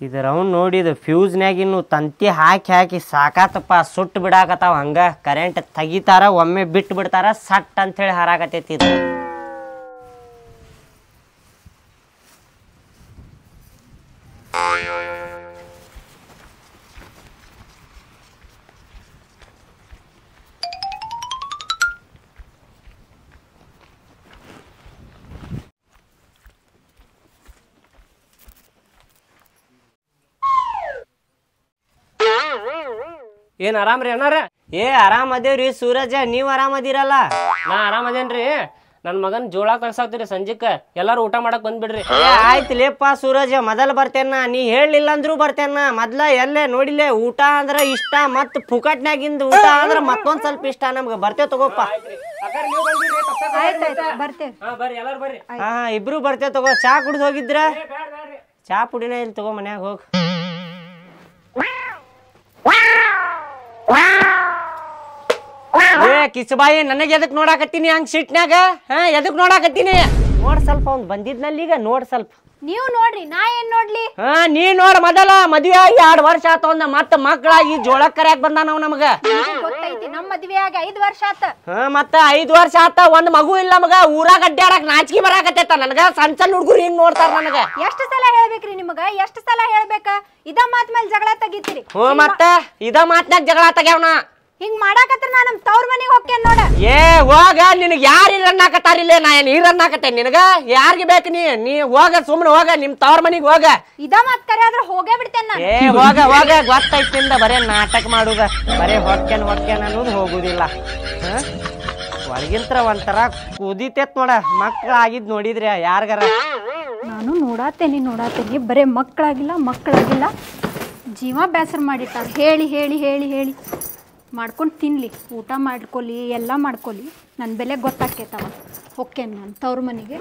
ಇದರ ಅವ್ನು ನೋಡಿದ ಫ್ಯೂಸ್ನ್ಯಾಗಿನ್ನು ತಂತಿ ಹಾಕಿ ಹಾಕಿ ಸಾಕಾತಪ್ಪ, ಸುಟ್ಟು ಬಿಡಾಕತ್ತಾವ ಹಂಗ. ಕರೆಂಟ್ ತೆಗಿತಾರ, ಒಮ್ಮೆ ಬಿಟ್ಟು ಬಿಡ್ತಾರ, ಸಟ್ ಅಂತೇಳಿ ಹಾರಾಕತ್ತೈತಿ ಇದು. ಏನ್ ಆರಾಮ್ರಿ ಅಣ್ಣಾರ? ಏ ಆರಾಮ್ ಅದೇವ್ರಿ ಸೂರಜ ನೀವ್ ಆರಾಮದಿರಲ್ಲ ನಾ ಆರಾಮ್ ಅದೇನ್ರಿ. ನನ್ ಮಗನ್ ಜೋಳ ಕಳ್ಸಾಕ್ತಿರಿ ಸಂಜಿಕ. ಎಲ್ಲಾರು ಊಟ ಮಾಡಕ್ ಬಂದ್ಬಿಡ್ರಿ. ಏ ಆಯ್ತು ಲೇಪ ಸೂರಜ ಮೊದಲ್ ಬರ್ತೇನ ನೀ. ಹೇಳಿಲ್ಲ ಅಂದ್ರು ಬರ್ತೇನ ಮೊದ್ಲ ಎಲ್ಲೇ ನೋಡಿಲ್ಲೇ ಊಟ ಅಂದ್ರ ಇಷ್ಟ ಮತ್ ಪುಕಟ್ನಾಗಿಂದ ಊಟ ಅಂದ್ರ ಮತ್ತೊಂದ್ ಸ್ವಲ್ಪ ಇಷ್ಟ ನಮ್ಗ. ಬರ್ತೇವ್ ತಗೋಪ್ಪ. ಹಾ ಇಬ್ರು ಬರ್ತೇವ್ ತಗೋ. ಚಾ ಕುಡ್ದು ಹೋಗಿದ್ರ? ಚಾ ಪುಡಿನ ಇಲ್ಲಿ ತಗೋ ಮನ್ಯಾಗ ಹೋಗ್. ಏ ಕಿಸಬಾಯಿ ನನಗೆ ಎದಕ್ ನೋಡಾಕತ್ತೀನಿ ಹಂಗ ಸಿಟ್ನಾಗ ಹಾ ಎದಕ್ ನೋಡಾಕತ್ತೀನಿ? ನೋಡ್ ಸ್ವಲ್ಪ ಅವ್ನ್ ಬಂದಿದ್ನಲ್ಲಿ ಈಗ ನೋಡ್ ಸ್ವಲ್ಪ. ನೀವು ನೋಡ್ರಿ ನಾ ಏನ್ ನೋಡ್ಲಿ? ಹಾ ನೀ ನೋಡ್ ಮೊದಲ ಮದ್ವೆ ಆಗಿ ಎರಡ್ ವರ್ಷ ಆತ ಮತ್ತ ಮಕ್ಕಳಾಗಿ ಜೋಳ ಕರ್ಯಾಕ್ ಬಂದಾನ ಅವ್ ನಮಗ. ನಿಮ್ಗ್ ಗೊತ್ತೈತಿ ನಮ್ಮ ಮದ್ವೆ ಆಗಿ ಐದ್ ವರ್ಷ ಆತ. ಹಾ ಮತ್ತ ಐದ್ ವರ್ಷ ಆತ ಒಂದ್ ಮಗು ಇಲ್ಲ ಮಗ ಊರಾಗ ಅಡ್ಡಾಡಕ್ ನಾಚಿಕೆ ಬರಾಕತ್ತೈತ ನನಗ. ಸಣ್ಣ ಸಣ್ಣ ಹುಡುಗರು ಹಿಂಗ್ ನೋಡ್ತಾರ ನನಗ. ಎಷ್ಟ್ ಸಲ ಹೇಳ್ಬೇಕ್ರಿ ನಿಮಗ? ಎಷ್ಟ್ ಸಲ ಹೇಳ್ಬೇಕ? ಇದ ಮಾತ್ ಮೇಲೆ ಜಗಳ ತೆಗಿತೀರಿ. ಹ್ಞೂ ಮತ್ತ ಇದ ಮಾತ್ನಾಗ ಜಗಳ ತಗ್ಯಾವನ. ಹಿಂಗ್ ಮಾಡಾಕತ್ರ ನಾ ನಮ್ ತವ್ರ ಮನೆಗೆ ಹೋಗ್ತೇನೆ ನೋಡ. ಏ ಹೋಗ ನಿನಗ್ ಯಾರು ಇಲ್ಲ ಇಲ್ಲೇ? ನಾ ಏನ್ ಈರ್ ಅನ್ನಾಕತ್ತೆ ನಿನಗ? ಯಾರಿಗೆ ಬೇಕು ನೀ? ನೀ ಹೋಗ ಸುಮ್ನೆ ಹೋಗ ನಿಮ್ ತವ್ರ ಮನೆಗೆ ಹೋಗ. ಇದ ಮತ್ ಕರೆ ಆದ್ರೆ ಹೋಗೇ ಬಿಡ್ತೇನೆ ನಾನು. ಏ ಹೋಗ ಹೋಗ ಗೊತ್ತೈತಿಂದ ಬರೇ ನಾಟಕ ಮಾಡುದ ಬರೇ ಹೊಕ್ಕೇನ್ ಹೊಕ್ಕೇನ್ ಅನ್ನೋದು ಹೋಗುದಿಲ್ಲ. ಹೊರಗಿಂತ್ರ ಒಳಗಿಂತ್ರ ಒಂಥರ ಕುದಿತೈತ್ ನೋಡ. ಮಕ್ಳು ಆಗಿದ್ ನೋಡಿದ್ರೆ ಯಾರ್ಗಾರ? ನಾನು ನೋಡಾತೇನಿ ನೋಡಾತೇನಿ. ಬರೇ ಮಕ್ಕಳಾಗಿಲ್ಲ ಮಕ್ಕಳಾಗಿಲ್ಲ ಜೀವ ಬೇಸರ ಮಾಡಿಟ್ಟ ಹೇಳಿ ಹೇಳಿ ಹೇಳಿ ಹೇಳಿ. ಮಾಡ್ಕೊಂಡು ತಿನ್ಲಿ ಊಟ ಮಾಡ್ಕೊಳ್ಳಿ ಎಲ್ಲ ಮಾಡ್ಕೊಳ್ಳಿ ನನ್ನ ಬೆಲೆ ಗೊತ್ತಾಕೈತವ ಓಕೆ ನಾನು ತವ್ರ ಮನೆಗೆ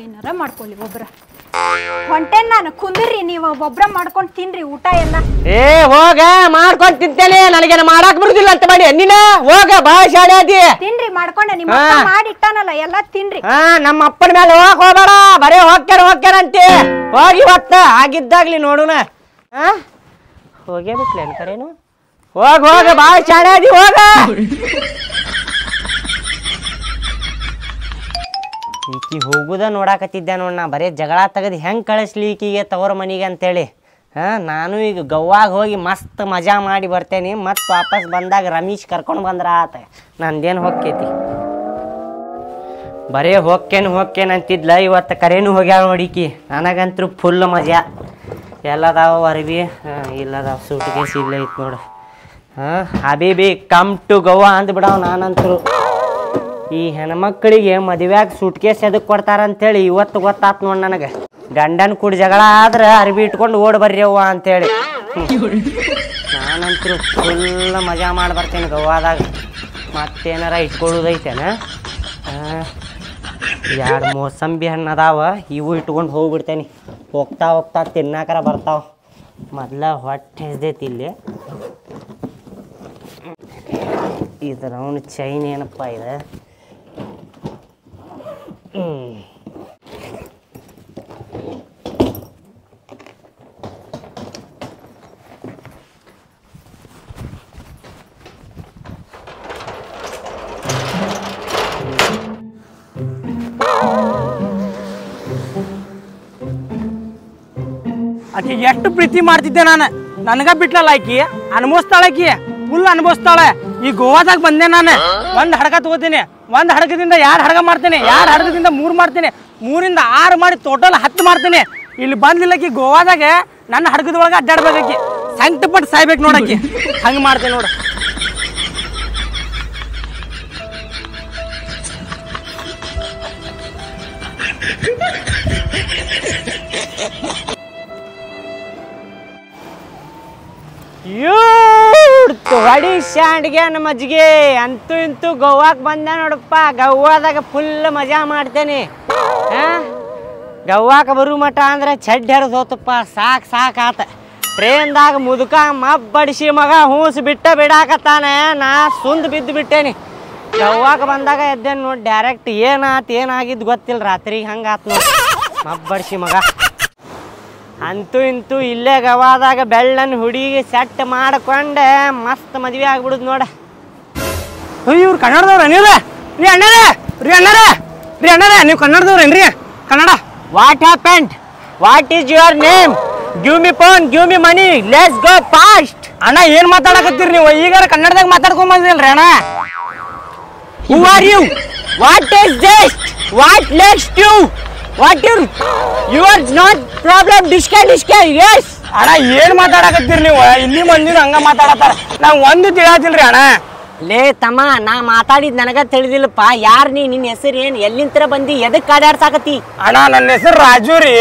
ಏನಾರ ಮಾಡ್ಕೊಳ್ಳಿ ಒಬ್ಬರ ಹೊಂಟೆ ನಾನು ಕುಂದ್ರಿ ನೀವು ಒಬ್ಬರ ಮಾಡ್ಕೊಂಡು ತಿನ್ರಿ ಊಟ ಎಲ್ಲ. ಏ ಹೋಗ ಮಾಡ್ಕೊಂಡು ತಿಂತೇನೆ ನನಗೆ ಮಾಡಕ್ ಬರುದಿಲ್ಲ ಅಂತ ಮಾಡಿ. ನೀನ ಹೋಗ ಬಾಳ ಶಾಡಿ ಅದಿ ತಿನ್ರಿ ಮಾಡ್ಕೊಂಡೆ ನಿಮ್ಮ ಅಪ್ಪ. ಮಾಡಿಟ್ಟಾನಲ್ಲ ಎಲ್ಲ ತಿನ್ರಿ. ಹಾ ನಮ್ಮ ಅಪ್ಪನ ಮೇಲೆ ಹೋಗ ಹೋಗಬೇಡ. ಬರೇ ಹೋಗ್ಯಾರ ಹೋಗ್ಯಾರ ಅಂತಿ ಹೋಗಿ ಇವತ್ತ ಆಗಿದ್ದಾಗ್ಲಿ ನೋಡೋಣ ಹಾ? ಹೋಗೇ ಬಿಟ್ಲೇನ್ ಕರೇನು ಹೋಗ್, ಹೋಗ ಬಾಳ ಚೆನ್ನಾಗಿ ಹೋಗ. ಈಕಿ ಹೋಗುದ ನೋಡಾಕತ್ತಿದ್ದೆ ನೋಡಿ, ನಾ ಬರೇ ಜಗಳ ತೆಗದ್ ಹೆಂಗ್ ಕಳಿಸ್ಲಿ ಈಕಿಗೆ ತವರ ಮನಿಗೆ ಅಂತೇಳಿ. ಹಾ, ನಾನು ಈಗ ಗವ್ವಾಗ ಹೋಗಿ ಮಸ್ತ್ ಮಜಾ ಮಾಡಿ ಬರ್ತೇನೆ, ಮತ್ ವಾಪಸ್ ಬಂದಾಗ ರಮೇಶ್ ಕರ್ಕೊಂಡು ಬಂದ್ರ ಆತ. ನಂದೇನ್ ಹೊಕ್ಕೈತಿ? ಬರೇ ಹೊಕ್ಕೇನ್ ಹೊಕ್ಕೇನ್ ಅಂತಿದ್ಲ, ಇವತ್ತು ಕರೇನು ಹೋಗ್ಯಾಳ ನೋಡಿಕಿ ನನಗಂತೂ ಫುಲ್ ಮಜಾ. ಎಲ್ಲದಾವ ಅರ್ಬಿ ಹಾಂ, ಇಲ್ಲದಾವ ಸೂಟ್ ಕೇಸ್ ಇಲ್ಲ ಐತೆ ನೋಡು. ಹಾಂ? ಹಬೀಬಿ ಕಮ್ ಟು ಗೋವಾ ಅಂದ್ಬಿಡವ್ ನಾನಂತರು. ಈ ಹೆಣ್ಮಕ್ಳಿಗೆ ಮದುವ್ಯಾಗ ಸುಟ್ಕೇಸ್ ಎದಕ್ಕೆ ಕೊಡ್ತಾರಂತೇಳಿ ಇವತ್ತು ಗೊತ್ತಾತ್ ನೋಡ್ ನನಗೆ. ಗಂಡನ ಕೂಡ ಜಗಳ ಆದ್ರೆ ಅರ್ಬಿ ಇಟ್ಕೊಂಡು ಓಡ್ ಬರ್ರಿ ಅವ್ವ ಅಂತೇಳಿ. ನಾನಂತರು ಫುಲ್ ಮಜಾ ಮಾಡಿ ಬರ್ತೇನೆ ಗೋವಾದಾಗ ಮತ್ತೇನಾರ ಇಟ್ಕೊಳ್ಳೋದೈತೇನ? ಎರಡು ಮೋಸಂಬಿ ಹಣ್ಣು ಅದಾವ ಇವು ಇಟ್ಕೊಂಡು ಹೋಗ್ಬಿಡ್ತೇನೆ. ಹೋಗ್ತಾ ಹೋಗ್ತಾ ತಿನ್ನಾಕರ ಬರ್ತಾವ. ಮೊದ್ಲ ಹೊಟ್ಟೆ ಇಲ್ಲಿ. ಇದ್ರ ಅವನು ಚೈನ್ ಏನಪ್ಪ ಇದೆ ಅಕ್ಕಿ ಎಷ್ಟು ಪ್ರೀತಿ ಮಾಡ್ತಿದ್ದೆ ನಾನು. ನನಗ ಬಿಟ್ಲಲ್ಲ ಆಕಿ. ಅನುಭವಿಸ್ತಾಳ ಆಕಿ. ಫುಲ್ ಅನುಭವಿಸ್ತಾಳೆ. ಈ ಗೋವಾದಾಗ ಬಂದೆ ನಾನು. ಒಂದ್ ಹಡಗ ತಗೋತೀನಿ. ಒಂದ್ ಹಡಗದಿಂದ ಯಾರ ಹಡಗ ಮಾಡ್ತೀನಿ? ಯಾರ ಹಡಗದಿಂದ ಮೂರ್ ಮಾಡ್ತೀನಿ? ಮೂರಿಂದ ಆರು ಮಾಡಿ ಟೋಟಲ್ ಹತ್ತು ಮಾಡ್ತೀನಿ. ಇಲ್ಲಿ ಬಂದಿಲ್ಲ ಆಕಿ ಗೋವಾದಾಗ ನನ್ನ ಹಡಗದೊಳಗೆ ಅಡ್ಡಾಡ್ಬೇಕಿ ಸಂಕಟಪಟ್ಟು ಸಾಯ್ಬೇಕು ನೋಡಕ್ಕಿ ಹಂಗೆ ಮಾಡ್ತೀನಿ ನೋಡು. ಹೊಡಿ ಶಾಂಡ್ಗೆ ನಮ್ಮ ಅಜ್ಜಿಗೆ. ಅಂತೂ ಇಂತೂ ಗೋವಾಕ್ ಬಂದೆ ನೋಡಪ್ಪ. ಗೋವಾದಾಗ ಫುಲ್ ಮಜಾ ಮಾಡ್ತೇನೆ. ಗೌವಾಕ ಬರು ಮಠ ಅಂದ್ರೆ ಚಡ್ಡಿ ಹರಿದು ಹೋತಪ್ಪ. ಸಾಕ್ ಸಾಕ್ ಆತ. ಟ್ರೇನ್ದಾಗ ಮುದುಕ ಮಬ್ಬಡಿಸಿ ಮಗ ಹೂಸ್ ಬಿಟ್ಟ ಬಿಡಾಕತ್ತಾನೆ ನಾ ಸುಂದ್ ಬಿದ್ದು ಬಿಟ್ಟೇನಿ. ಗವ್ವಾಕ ಬಂದಾಗ ಎದ್ದೇನ್ ನೋಡಿ ಡೈರೆಕ್ಟ್ ಏನಾತ್ ಏನಾಗಿದ್ದು ಗೊತ್ತಿಲ್ಲ. ರಾತ್ರಿ ಹಂಗಾತ್ ಮಬ್ಬಡಿಸಿ ಮಗ. ಅಂತೂ ಇಂತೂ ಇಲ್ಲೇ ಗವಾದಾಗ ಬೆಳ್ಳನ್ ಹುಡುಗಿ ಸೆಟ್ ಮಾಡ್ಕೊಂಡೆ ಮಸ್ತ್ ಮದ್ವೆ ಆಗ್ಬಿಡುದು ನೋಡ. ಇವ್ರು ಕನ್ನಡದವ್ರ ನೀವ ರೀ ಅಣ್ಣರ ರೀ ಅಣ್ಣರ ರೀ ಅಣ್ಣರ ನೀವು ಕನ್ನಡದವ್ರೇನ್ರಿ Kannada. What happened what is your name give me phone give me money let's go fast ಅಣ್ಣ ಏನ್ ಮಾತಾಡಕತ್ತೀರಿ ನೀವು? ಈಗಾರ ಕನ್ನಡದಾಗ ಮಾತಾಡ್ಕೊಂಡ್ ಬಂದಿಲ್ರಿ ಅಣ್ಣ. Who are you what is this what let's you what you your not problem ಡಿಸ್ಕೆ ಡಿಸ್ಕೆ ಎಸ್ ಅಣ್ಣ ಏನ್ ಮಾತಾಡಕತ್ತೀರಿ ನೀವು ಇಲ್ಲಿ ಮಂದಿನ ಹಂಗ ಮಾತಾಡತ್ತಾರ ನಾವ್ ಒಂದು ತಿಳಿಯತಿಲ್ರಿ ಅಣ್ಣ ಲೇ ತಮ್ಮ ನಾ ಮಾತಾಡಿದ್ ನನಗ ತಿಳಿದಿಲ್ಲಪ್ಪ. ಯಾರ್ ನೀ? ನಿನ್ನ ಹೆಸರು ಏನ್? ಎಲ್ಲಿಂತರ ಬಂದಿ? ಎದಕ್ ಕಾಡಾಡ್ಸಾಕತಿ ಅಣ್ಣ ನನ್ನ ಹೆಸರು ರಾಜು ರೀ.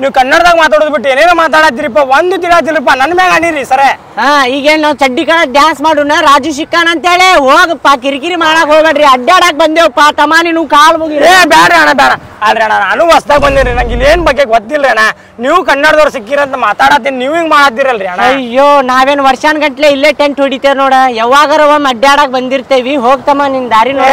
ನೀವು ಕನ್ನಡದಾಗ ಮಾತಾಡೋದು ಬಿಟ್ಟು ಏನೇನೋ ಮಾತಾಡತ್ತೀರಿಪ್ಪ. ಒಂದು ತಿಳಿದಿಲ್ಲಪ್ಪ ನನ್ನ ಮ್ಯಾಗ ಅಣಿರಿ ಸರ. ಹಾ ಈಗೇನ್ ನಾವು ಚಡ್ಡಿ ಕಣ ಡ್ಯಾನ್ಸ್ ಮಾಡೋಣ ರಾಜು ಶಿಕ್ಕಾನ್ ಅಂತೇಳಿ? ಹೋಗಪ್ಪ ಕಿರಿಕಿರಿ ಮಾಡಕ್ ಹೋಗ್ಬೇಡ್ರಿ. ಅಡ್ಡಾಡಕ್ ಬಂದೇವಪ್ಪ. ತಮ್ಮ ನೀನು ಕಾಲ್ ಮುಗಿ ಏ ಬ್ಯಾಡ್ರಿ ಅಣ್ಣ ಬೇಡ ಆದ್ರೆ ಅಣ್ಣ ನಾನು ಹೊಸ್ದಾಗ ಬಂದಿರಿ ನಂಗೆ ಏನ್ ಬಗ್ಗೆ ಗೊತ್ತಿಲ್ಲ ಅಣ್ಣ. ನೀವು ಕನ್ನಡದವ್ರು ಸಿಕ್ಕಿರಂತ ಮಾತಾಡತ್ತೀನಿ ನೀವು ಹಿಂಗ್ ಮಾಡತ್ತೀರಲ್ರಿ ಅಣ್ಣ? ಅಯ್ಯೋ ನಾವೇನ್ ವರ್ಷಾನ್ ಗಂಟ್ಲೆ ಇಲ್ಲೇ ಟೆಂಟ್ ಹೊಡಿತೇವ್ ನೋಡ ಯಾವಾಗಾರ ಒಮ್ಮೆ ಅಡ್ಡಾಡಕ್ ಬಂದಿರ್ತೇವಿ ಹೋಗ್ತಮ್ಮ ನಿನ್ ದಾರಿ ನೋಡ.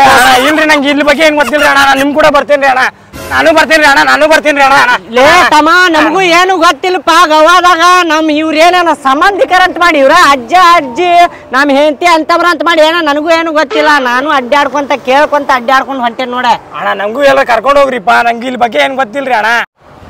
ಇಲ್ರಿ ನಂಗೆ ಇಲ್ಲಿ ಬಗ್ಗೆ ಏನ್ ಗೊತ್ತಿಲ್ಲ ಅಣ್ಣ ನಾನು ನಿಮ್ ಕೂಡ ಬರ್ತೀನಿ ಅಣ್ಣ. ನಾನು ಬರ್ತೀನಿ ಅಣ್ಣ ನಾನು ಬರ್ತೀನಿ ಅಣ್ಣ ಅಣ್ಣ. ಲೇ ತಮ್ಮ ನಮಗೂ ಏನು ಗೊತ್ತಿಲ್ಲಪ್ಪ ಗವಾದಾಗ ನಮ್ ಇವ್ರೇನ ಸಂಬಂಧಿಕರ ಅಂತ ಮಾಡಿ ಇವ್ರ ಅಜ್ಜ ಅಜ್ಜಿ ನಮ್ ಹೆಂಡತಿ ಅಂತವ್ರ ಅಂತ ಮಾಡಿ ಏನೋ ನನಗೂ ಏನು ಗೊತ್ತಿಲ್ಲ ನಾನು ಅಡ್ಡಾಡ್ಕೊಂತ ಕೇಳ್ಕೊಂತ ಅಡ್ಡಾಡ್ಕೊಂಡ್ ಹೊಂಟೇನ್ ನೋಡ. ಅಣ್ಣ ನಂಗೂ ಎಲ್ಲ ಕರ್ಕೊಂಡು ಹೋಗ್ರಿಪ್ಪ ನಂಗೆ ಇಲ್ಲಿ ಬಗ್ಗೆ ಏನ್ ಗೊತ್ತಿಲ್ರಿ ಅಣ್ಣ.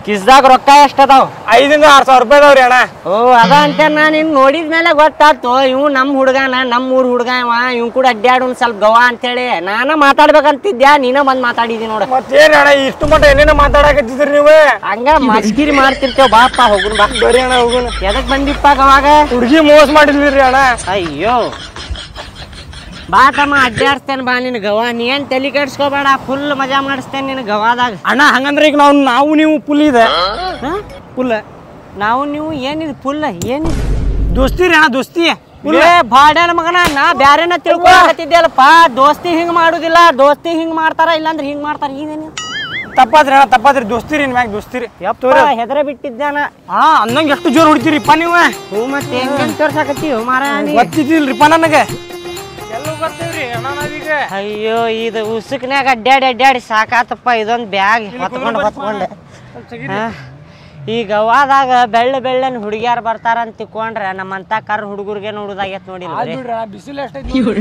ಕಿಸ್ದಾಗ ರೊಕ್ಕ ಎಷ್ಟದಾವ್? ಐದಿಂದ ಆರ್ ಸಾವಿರ ರೂಪಾಯಿ ಅದಾವ್ರಿ ಅಣ್ಣ. ಓ ಅದ ಅಂತ ನಾನು ನಿನ್ ನೋಡಿದ ಮೇಲೆ ಗೊತ್ತಾತು ಇವ್ ನಮ್ ಹುಡುಗನ ನಮ್ ಊರ್ ಹುಡುಗ ಇವ ಇವ್ ಕೂಡ ಅಡ್ಡಾಡು ಒಂದ್ ಸ್ವಲ್ಪ ಗವಾ ಅಂತೇಳಿ. ನಾನ ಮಾತಾಡ್ಬೇಕಂತಿದ್ಯಾ? ನೀನ ಬಂದ್ ಮಾತಾಡಿದಿ ನೋಡ. ಮತ್ತೇನ್ ಅಣ್ಣ ಇಷ್ಟು ಮಟ್ಟ ಏನೇನ ಮಾತಾಡಕತ್ತಿದ್ರಿ ನೀವು? ಹಂಗ ಮಸ್ಕಿರಿ ಮಾಡ್ತಿರ್ತೇವ್. ಬಾಪ ಹೋಗುನ್ ಬಾ. ಬರೀ ಅಣ್ಣ ಹೋಗುನ್. ಎದಕ್ ಬಂದಿಪ್ಪ ಗವಾಗ? ಹುಡುಗಿ ಮೋಸ ಮಾಡಿದ್ವಿ ಅಣ್ಣ. ಅಯ್ಯೋ. ಬಾ ತಮ್ಮ ಅಡ್ಡಾಡ್ಸ್ತೇನೆ ಬಾ ನಿನ್ ಗವಾ. ನೀ ಏನ್ ತಲೆ ಕೆಡ್ಸ್ಕೋಬೇಡ ಫುಲ್ ಮಜಾ ಮಾಡಿಸ್ತೇನೆ ನಿನ್ ಗವಾದಾಗ. ಅಣ್ಣ ಹಂಗಂದ್ರೆ ಈಗ ನಾವು ನಾವು ನೀವು ಪುಲ್ ಇದೆ. ಪುಲ್. ನಾವು ನೀವು ಏನಿದ್ ಪುಲ್ ಏನಿದ್? ದೋಸ್ತಿ ರೀ ಅಣ್ಣ ದೋಸ್ತಿ. ಬಾಡ್ಯಾನ ಮಗನ ನಾ ಬ್ಯಾರೆನ ತಿಳ್ಕೊಳಕತ್ತಿದ್ಯಲ್ಲಪ್ಪ ದೋಸ್ತಿ ಹಿಂಗ್ ಮಾಡುದಿಲ್ಲ ದೋಸ್ತಿ ಹಿಂಗ್ ಮಾಡ್ತಾರ ಇಲ್ಲಾಂದ್ರೆ ಹಿಂಗ್ ಮಾಡ್ತಾರ ಇದೇನು ತಪ್ಪಾದ್ರಿ ಅಣ್ಣ ತಪ್ಪಾದ್ರಿ. ದೋಸ್ತಿರಿ ರೀ ಮ್ಯಾಗ ದೋಸ್ತಿ ರೀ. ಯಪ್ಪ ಹೆದರ ಬಿಟ್ಟಿದ್ದಾನ ಹಾ ಅನ್ನಂಗೆ ಎಷ್ಟು ಜೋರ್ ಹೊಡಿತೀರಿಪ್ಪ ನೀವು? ಹೂ ಮತ್ತೆ ಹೆಂಗ್ ತೋರ್ಸಾಕತ್ತೀವಿ ಮಾರ ಗೊತ್ತಿದ್ದಿಲ್ರಿಪ್ಪ ನನಗೆ. ಎಲ್ಲ ಬರ್ತೀವ್ರಿ? ಅಣ್ಣ ನಾವೀಗ? ಅಯ್ಯೋ ಇದು ಉಸುಕ್ನ್ಯಾಗ ಅಡ್ಡಾಡಿ ಅಡ್ಡಾಡಿ ಸಾಕಾತಪ್ಪ ಇದೊಂದು ಬ್ಯಾಗ್ ಹೊತ್ಕೊಂಡು ಹೊತ್ಕೊಂಡು. ಈಗ ಅವಾದಾಗ ಗವಾದಾಗ ಬೆಳ್ಳ ಬೆಳ್ಳನ್ ಹುಡುಗಿಯಾರು ಬರ್ತಾರ ಅಂತ ತಿಕ್ಕೊಂಡ್ರೆ ನಮ್ಮಂತ ಕರ್ ಹುಡುಗರಿಗೆ ನೋಡುದಾಗೈತ್ ನೋಡಿ. ಬಿಸಿಲು ಬೇಡ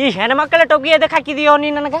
ಈ ಹೆಣ್ಮಕ್ಳ ಟೊಬ್ಬಿ ಎದಕ್ಕೆ ಹಾಕಿದೀಯೋ ನೀ ನನಗೆ?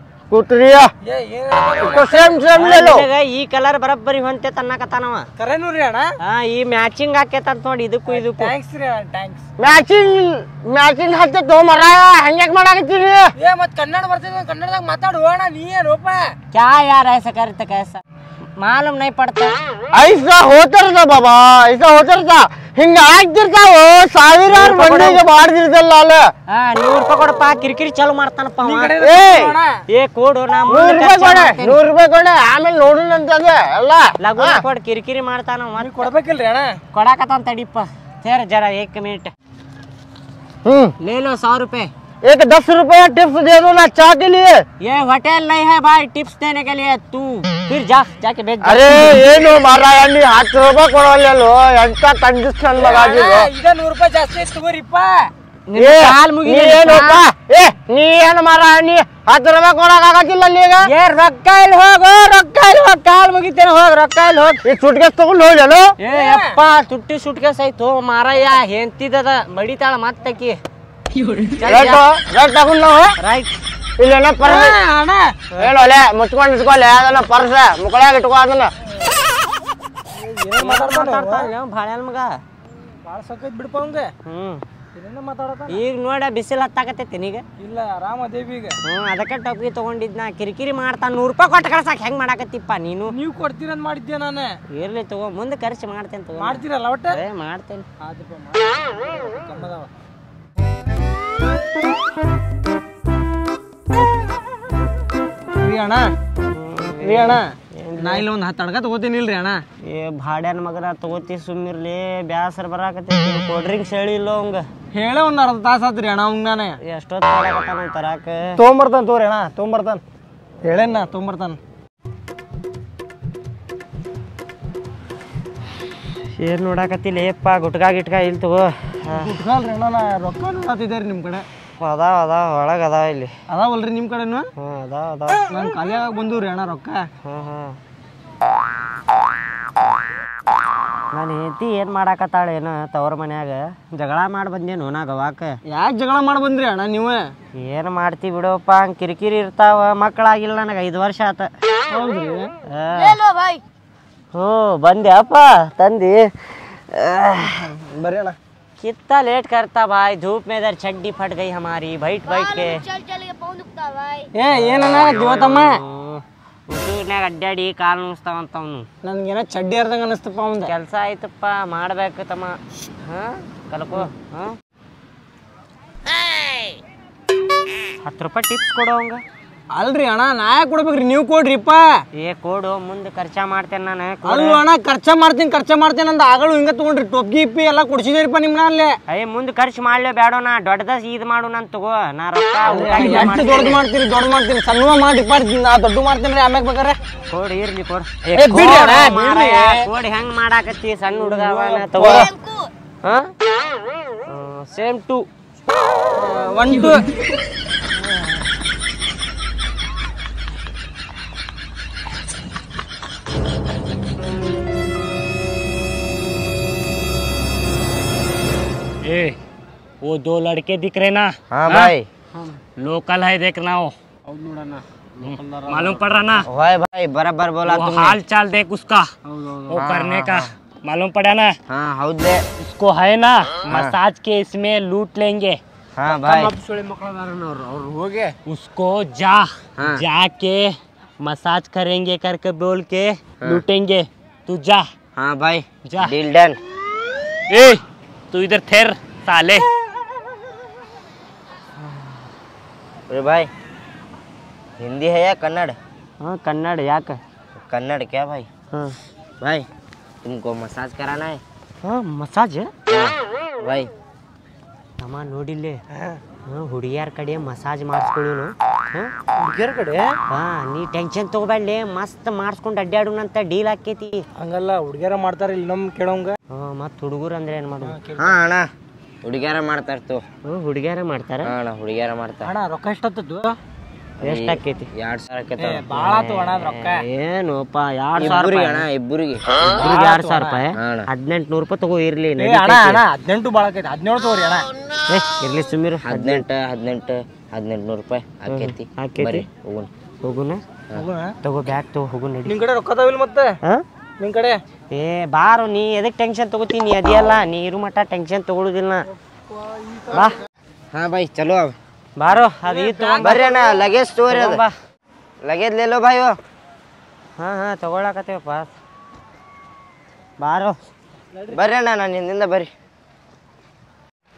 ಕೂತ್ರಿಯ? ಸೇಮ್ ಸೇಮ್ ಈಗ ಈ ಕಲರ್ ಬರಬ್ಬರಿ ಹೊಂತೈತೆ ಅನ್ನಕತ್ತಾನವ ಕರೆನು ರೀ ಅಣ್ಣ? ಹಾ ಈ ಮ್ಯಾಚಿಂಗ್ ಹಾಕೈತೆ ಅಂತ ನೋಡಿ ಇದಕ್ಕೂ ಇದಕ್ಕೂ. ಥ್ಯಾಂಕ್ಸ್ ರೀ ಥ್ಯಾಂಕ್ಸ್ ಮ್ಯಾಚಿಂಗ್ ಮ್ಯಾಚಿಂಗ್ ಹಾಕೈತೆ ತೋ ಮರ? ಹಂಗ್ಯಾಕ್ ಮಾಡಾಕತ್ತೀರಿ? ಏ ಮತ್ತೆ ಕನ್ನಡ ಬರ್ತಿದ್ರೆ ಕನ್ನಡದಾಗ ಮಾತಾಡೋಣ ನೀ ನೀ ಏನೋಪ ಕ್ಯಾ ಯಾರ ಐಸ ಕರಿತ ಕೈಸ? ಮಾಲೂಮ್ ನೈ ಪಡ್ತಾ ಐಸಾ ಹೋತರ್ದ ಬಾಬಾ ಐಸಾ ಹೋತರ್ದ ಹಿಂಗ ಆಗ್ತಿರ್ತಾವ ಸಾವಿರಾರು ಮಂದಿಗೆ ಮಾಡ್ದಿರ್ದಲ್ಲ ಅಲ್ಲ ನೂರು ರೂಪಾಯಿ ಕೊಡಪ್ಪ ಕಿರಿಕಿರಿ ಚಾಲು ಮಾಡ್ತಾನಪ್ಪ ಏ ಕೊಡು ನಾ ನೂರು ರೂಪಾಯಿ ಕೊಡೆ ನೂರು ರೂಪಾಯಿ ಕೊಡೆ ಆಮೇಲೆ ನೋಡೋಣ ಅಂತ ಅಲ್ಲ ಲಗು ಕೊಡು ಕಿರಿಕಿರಿ ಮಾಡ್ತಾನ ಮತ್ತೆ ಕೊಡ್ಬೇಕಿಲ್ರಿ ಅಣ್ಣ ಕೊಡಾಕತ್ತಾನ ತಡಿಪ್ಪ ಸೇರ ಜರ ಏಕ್ ಮಿನಿಟ್ ಹ್ಞೂ ಲೇಲೋ ಸಾವಿರ ರೂಪಾಯಿ एक दस रुपया टिप्स दे दो ना चाय के लिए। ये होटल नहीं है भाई टिप्स देने के लिए तू। फिर जा जाके बेच अरे ये नो मारा यानी हाथ रुपया कोड़ा ले लो इनका कंडीशन लगा दी लो इधर नूर रुपया जाते तू रिपा। ये हाल मुगी ये नो लोका ए नी ये नो मारा यानी हाथ रुपया कोड़ा काका की? लेगा ये रक्काइल हो गो रक्काइल हो काल मुगी तेरे हो रक्काइल हो। ये सूटकेस तो लो ले लो। ए अप्पा टुट्टी सूटकेस आई तो मारा या हेंती दादा बड़ी ताल मत तकी ರೇಟ್ ತಗೊಂಡು ನಾವು ರೈಟ್. ಇಲ್ಲೇನ ಪರ್ಸ್. ಅಣ್ಣ. ಹೇಳು ಅಲೆ ಮುಚ್ಕೊಂಡು ಇಟ್ಕೊಲೆ ಅದನ್ನ ಪರ್ಸ್. ಮುಕ್ಕಳಾಗ ಇಟ್ಕೋ ಅದನ್ನ. ಏನು ಭಾಳ ಮಗ. ಭಾಳ ಸೊಕ್ಕೈತ್ ಬಿಡಪ್ಪ ಅವಂಗ. ಹ್ಮ್. ಈಗ ನೋಡ ಬಿಸಿಲು ಹತ್ತಾಕತ್ತೈತಿ ನೀಗ ಇಲ್ಲ ಆರಾಮ ಅದೇವಿ ಈಗ. ಹ್ಞೂ ಅದಕ್ಕೆ ಟೊಪ್ಗಿ ತಗೊಂಡಿದ್ನ. ಕಿರಿಕಿರಿ ಮಾಡ್ತಾನ. ನೂರು ರೂಪಾಯಿ ಕೊಟ್ಟು ಕಳ್ಸಾಕ್ ಹೆಂಗ್ ಮಾಡಾಕತ್ತಿಪ್ಪ ನೀನು? ನೀವು ಕೊಡ್ತೀರ ಮಾಡಿದ್ದೆ ನಾನು? ಇರ್ಲಿ ತಗೋ ಮುಂದೆ ಖರ್ಚು ಮಾಡ್ತೇನೆ ತಗೋ. ಮಾಡ್ತೀರಲ್ಲ ಒಟ್ಟೆ? ಮಾಡ್ತೇನೆ. ರೀ ಅಣ್ಣ ರೀ ಅಣ್ಣ ನಾ ಇಲ್ಲ ಒಂದು ಹತ್ತು ಅಡ್ಕ ತಗೋತೀನಿ ಇಲ್ರಿ ಅಣ್ಣ ಏ ಭಾಡ್ಯಾನ ಮಗನ ತಗೋತಿ ಸುಮ್ಮಿರ್ಲಿ ಬ್ಯಾಸರ ಬರಾಕತ್ತೈತಿ ಕೋಲ್ಡ್ ಡ್ರಿಂಕ್ಸ್ ಹೇಳಿಲ್ಲ ಅವಂಗ ಹೇಳೇ ಒಂದು ಅರ್ಧ ತಾಸು ಆತ್ರಿ ಅಣ್ಣ ಅವ್ನ ನಾನು ಎಷ್ಟೊತ್ತು ಮಾಡಾಕತ್ತಾನ ತರಾಕ ತೊಗೊಂಬರ್ತಾನೆ ತೋರಿ ಅಣ್ಣ ತೊಗೊಂಬರ್ತಾನೆ ಹೇಳೇನ ತೊಗೊಂಬರ್ತಾನೆ ಏನ್ ನೋಡಾಕತ್ತಿಲ್ಲ ಏಪ್ಪ ಗುಟ್ಕಾ ಗಿಟ್ಕಾ ಇಲ್ಲಿ ತಗೋ. ನಿಮ್ ಅಣ್ಣ ನಾ ರೊಕ್ಕ ನೋಡತ್ತಿದ್ದೀರಿ ನಿಮ್ಮ ಕಡೆ. ಅದಾವ ಅದಾವ ಒಳಗೆ ಅದಾವ ಇಲ್ಲಿ. ಅದಾವಲ್ರಿ ನಿಮ್ಮ ಕಡೆನು? ಹ್ಞೂ ಅದಾವ ಅದಾವ. ನಾನು ಖಾಲಿಯಾಗ ಬಂದೂರಿ ಅಣ್ಣ ರೊಕ್ಕ. ಹ್ಞೂ ಹ್ಞೂ ನಾನು ಹೆಂಡತಿ ಏನು ಮಾಡಾಕತ್ತಾಳೇನು ತವ್ರ ಮನ್ಯಾಗ? ಜಗಳ ಮಾಡಿ ಬಂದೇನು ನಾ ಗವಾಕ ಯಾಕೆ ಜಗಳ ಮಾಡಿ ಬಂದ್ರಿ ಅಣ್ಣ ನೀವು? ಏನು ಮಾಡ್ತಿ ಬಿಡೋಪ್ಪ ಹಂಗೆ ಕಿರಿಕಿರಿ ಇರ್ತಾವ ಮಕ್ಕಳಾಗಿಲ್ಲ ನನಗೆ ಐದು ವರ್ಷ ಆತ. ಹೌದ್ರಿ? ಹ್ಞೂ ಬಂದ್ಯಾಪ್ಪ ತಂದಿ ಬರ್ರಿ ಅಣ್ಣ कितना लेट करता भाई धूप में इधर चड्डी फट गई हमारी बैठ बैठ के ಏ ಏನಣ್ಣ ದಿವತಮ್ಮ ಉಸೂರ್ನ್ಯಾಗ ಅಡ್ಡಾಡಿ ಕಾಲು ನುಸ್ತಾವಂತ ಅವನು ನನ್ಗೇನ ಚಡ್ಡಿ ಅರ್ದಂಗ ಅನಿಸ್ತಪ್ಪ ಅವಂದ ಕೆಲಸ ಆಯ್ತಪ್ಪ ಮಾಡ್ಬೇಕು ತಮ್ಮ ಹಾ ಕಲ್ಕೋ ಹಾ ಹತ್ತು ರೂಪಾಯಿ ಟಿಪ್ಸ್ ಕೊಡು ಅವಂಗ ಅಲ್ರಿ ಅಣ್ಣ ನಾ ಯಾಕೆ ಕೊಡ್ಬೇಕ್ರಿ ನೀವು ಕೊಡ್ರಿಪ್ಪ. ಏ ಕೊಡು ಮುಂದೆ ಖರ್ಚ ಮಾಡ್ತೇನೆ ನಾನು. ಅಲ್ಲೂ ಅಣ್ಣ ಖರ್ಚ ಮಾಡ್ತೀನಿ ಖರ್ಚ ಮಾಡ್ತೇನೆ ಅಂತ ಆಗಲು ಹಿಂಗ ತಗೊಂಡ್ರಿ ಟೊಪ್ಗಿ ಇಪ್ಪಿ ಎಲ್ಲ ಕೊಡ್ಸಿದಿರಿಪ್ಪ ನಿಮ್ನ ಅಲ್ಲೇ. ಅಯ್ಯ ಮುಂದೆ ಖರ್ಚು ಮಾಡ್ಲೇ ಬೇಡ ನಾ ದೊಡ್ಡದ ಇದು ಮಾಡು ನಾನು ತಗೋ. ನಾ ರೊಕ್ಕ ದೊಡ್ಡ ಎಷ್ಟು. ಮಾಡ್ತೀರಿ ದೊಡ್ಡ ಮಾಡ್ತೀನಿ. ಸಣ್ಣ ಮಾಡಿ ಇಪ್ಪ ನಾ ದೊಡ್ಡ ಮಾಡ್ತೀನಿ ರೀ ಆಮ್ಯಾಗ ಬೇಕಾರೆ. ಕೊಡು ಇರ್ಲಿ ಕೊಡು. ಕೊಡಿ ಹೆಂಗ್ ಮಾಡಾಕತ್ತಿ ಸಣ್ಣ ಹುಡುಗ ತಗೋ. ಹಾ? Same to. ಒನ್ ಟು ए वो दो लड़के दिख रहे ना। हाँ भाई। लोकल है देखना वो। मालूम पड़ रहा ना? भाई भाई बराबर बोला तुमने। हाल चाल देख उसका। वो करने का। मालूम पड़ा ना? हाँ हौदे उसको है ना मसाज के इसमें लूट लेंगे। हाँ भाई। और हो गए। उसको जा हाँ। जाके मसाज करेंगे करके बोल के हाँ। लूटेंगे। तू जा। हाँ भाई। जा। Deal done. ए! तू इधर ठहर साले अरे भाई हिंदी है या कन्नड़ हाँ कन्नड़ याक कन्नड़ क्या भाई हाँ भाई तुमको मसाज कराना है हाँ ಮಸಾಜ್ भाई ತಮ್ಮ ನೋಡಿಲ್ಲೇ ಹಾಂ ಹುಡುಗಿಯರ ಕಡೆ ಮಸಾಜ್ ಮಾಡಿಸ್ಕೊಳ್ಳೋನು ಹುಡುಗಿಯರ ಕಡೆ ಹಾ ನೀ ಟೆನ್ಷನ್ ತಗೋಬೇಡ್ಲಿ ಮಸ್ತ್ ಮಾಡಿಸ್ಕೊಂಡು ಅಂತ ಡೀಲ್ ಆಕೈತಿ ಹಂಗಲ್ಲ ಹುಡುಗಿಯರ ಮಾಡ್ತಾರ ಇಲ್ಲಿ ನಮ್ ಕೇಳೋಂಗ. ಹಾ ಮತ್ತು ಹುಡುಗರು ಅಂದ್ರೆ ಏನು ಮಾಡೋದು? ಹಾಂ ಅಣ್ಣ. ಹುಡುಗಿಯರ ಮಾಡ್ತಾರ ತೋ. ಹುಡುಗಿಯರ ಮಾಡ್ತಾರ? ಅಣ್ಣ ಹುಡುಗಿಯರ ಮಾಡ್ತಾರ. ಅಣ್ಣ ರೊಕ್ಕ ಎಷ್ಟೊತ್ತದ್ದು? ಎಷ್ಟ್ ಬಾಳ ರೊಕ್ಕ. ಅಣ್ಣ ಇಬ್ಬರಿಗೆ ರೂಪಾಯಿ? ಹದಿನೆಂಟು ನೂರು ರೂಪಾಯಿ ತಗೋ ಇರ್ಲಿ ಇರ್ಲಿ ಸುಮ್ಮಿರು ಹದಿನೆಂಟು. ಹದಿನೆಂಟು ಹದಿನೆಂಟು ನೂರು ರೂಪಾಯಿ ಹೋಗುಣ. ಕಡೆ ರೊಕ್ಕ ಮತ್ತೆ? ಏ ಬಾರು ನೀ ಎದಕ್ ಟೆನ್ಷನ್ ತಗೋತೀನಿ ಅದೇ ನೀ ಇರು ಮಟ್ಟ ಟೆನ್ಶನ್ ತಗೊಳುದಿಲ್ಲ. ಬಾ. ಹಾ ಬಾಯ್ ಚಲೋ ಬಾರೋ ಅದು ಇದು ತಗೊಂಡ್ ಬರ್ರಿ ಅಣ್ಣ ಲಗೇಜ್ ತಗೋರಿ ಅದು ಬಾ ಲಗೇಜ್ ले लो भाई वो ಹಾಂ ಹಾಂ ತಗೊಳಕತ್ತೇವಪ್ಪ ಬಾರೋ ಬರ್ರಿ ಅಣ್ಣ ನಾನು ಹಿಂದಿಂದ ಬರ್ರಿ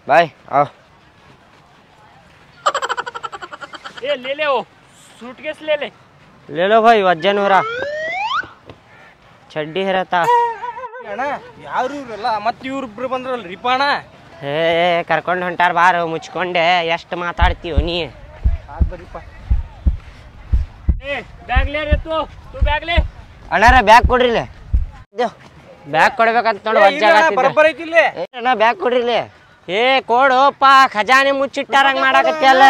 ಬಾಯ್ ಆವ್ ए ले ले वो सूटकेस ले ले ले लो भाई वजन हो रहा ಚಡ್ಡಿ ಹೇರತ್ತ ಅಣ್ಣ ಯಾರು ಇವ್ರಲ್ಲ ಮತ್ತೆ ಇವ್ರಿಬ್ರು ಬಂದ್ರಲ್ರಿಪ್ಪ ಅಣ್ಣ ಹೇ ಕರ್ಕೊಂಡು ಹೊಂಟಾರ ಬಾರು ಮುಚ್ಕೊಂಡೆ ಎಷ್ಟು ಮಾತಾಡ್ತೀವ ನೀ? ಅಣ್ಣಾರ ಬ್ಯಾಗ್ ಕೊಡ್ರಿಲ್ಲ ಬ್ಯಾಗ್ ಕೊಡ್ಬೇಕಂತ ಅಣ್ಣ ಬ್ಯಾಗ್ ಕೊಡ್ರಿಲ್ಲ ಏ ಕೊಡುಪ್ಪ ಖಜಾನೆ ಮುಚ್ಚಿಟ್ಟಾರಂಗ ಮಾಡಾಕತ್ತಿಯಲ್ಲ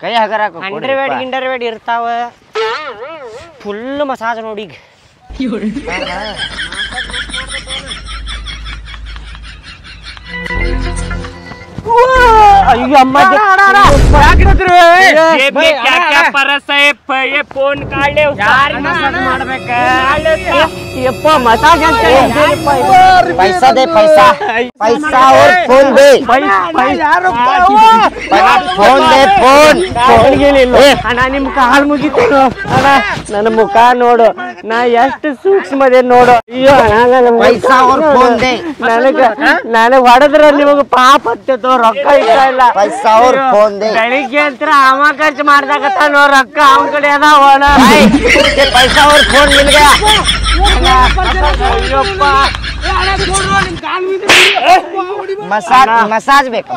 ಕೈ ಹಗರಾಕ ಅಂಡರ್ವೇಡ್ ಗಿಂಡರ್ವೇಡ್ ಇರ್ತಾವ. ಫುಲ್ ಮಸಾಜ್ ನೋಡಿ ಈಗ. ಅಯ್ಯೋ ಅಮ್ಮ जेब में क्या क्या परस है प- ये फोन काट ले उसका ಯಾರಿಗೆ ಮಸಾಜ್ ಮಾಡ್ಬೇಕ ಯಪ್ಪ ಮಸಾಜ್ ಅಂತ ಹೇಳಿದ್ದೀನಪ್ಪ ಇದು. पैसा दे पैसा पैसा और फोन दे फोन दे फोन ಫೋನ್ ಗೀನಿಲ್ಲ. ಅಣ್ಣ ನಿಮ್ ಕಾಲ್ ಮುಗಿತೇನು ಅಣ್ಣ ನನ್ನ ಮುಖ ನೋಡು ನಾ ಎಷ್ಟು ಸೂಕ್ಷ್ಮದೆ ನೋಡು. ಅಯ್ಯೋ ನನಗ ನನಗ ಹೊಡೆದ್ರ ನಿಮಗ ಪಾಪ ಹತ್ತೋ ರೊಕ್ಕ ಇಲ್ಲ. ಇಲ್ಲ ಬೆಳಿಗ್ಗೆ ಅಂತ ಅವ ಖರ್ಚು ಮಾಡ್ದಾಗ ನೋ ರೊಕ್ಕ. ಅವನ ಕಡೆ ಅದಾವ ಪೈಸಾ ಅವ್ರ ಫೋನ್ ನಿನ್ಗೆ ಮಸಾಜ್ ಮಸಾಜ್ ಬೇಕು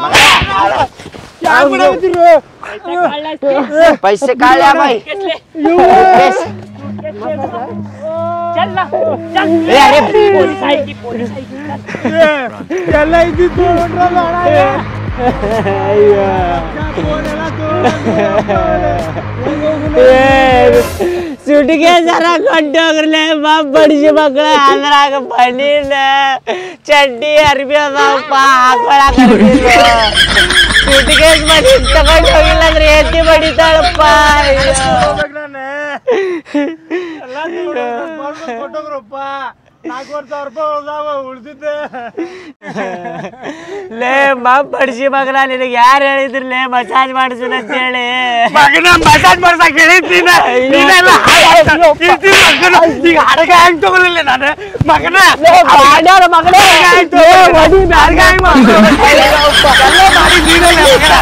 ಪೈಸೆ ಕಾಳ எல்ஐக்கு ಸುಟಿಗೆ ಸರ ಕೊಟ್ಟೋಗ್ರಲೆ ಬಾ ಬಡಿಸಿ ಮಕ್ಕಳು ಅದ್ರಾಗ ಪನೀರ್ ಚಡ್ಡಿ ಅರ್ಬಿ ಅದಪ್ಪ ಹಾಕೊಳಕ ಸುಟಿಗೆ ಬಡಿ ತಗೊಂಡು ಹೋಗಿಲ್ಲ ಅಂದ್ರೆ ಎತ್ತಿ ಬಡಿತಾಳಪ್ಪ ಲೇ ಬಾಪ್ ಬಡಿಸಿ ಮಗನ ನಿನಗೆ ಯಾರು ಹೇಳಿದ್ರಲೇ ಮಸಾಜ್ ಮಾಡಿಸುನ ಅಂತ ಹೇಳಿ. ಮಗನ ಮಸಾಜ್ ಮಾಡ್ಸಕ್ ಹೇಳಿದ್ದೀನ ನೀನೆಲ್ಲ ಈಗ ಹಡಗ ಹೆಂಗ್ ತಗೊಳ್ಳಿಲ್ಲ ನಾನು? ಮಗನ ಮಾಡ್ಯಾರ ಮಗನೇ ಹಡಗ ಹೆಂಗ್ ಮಾಡಿ ನೀನಲ್ಲ ಮಗನ.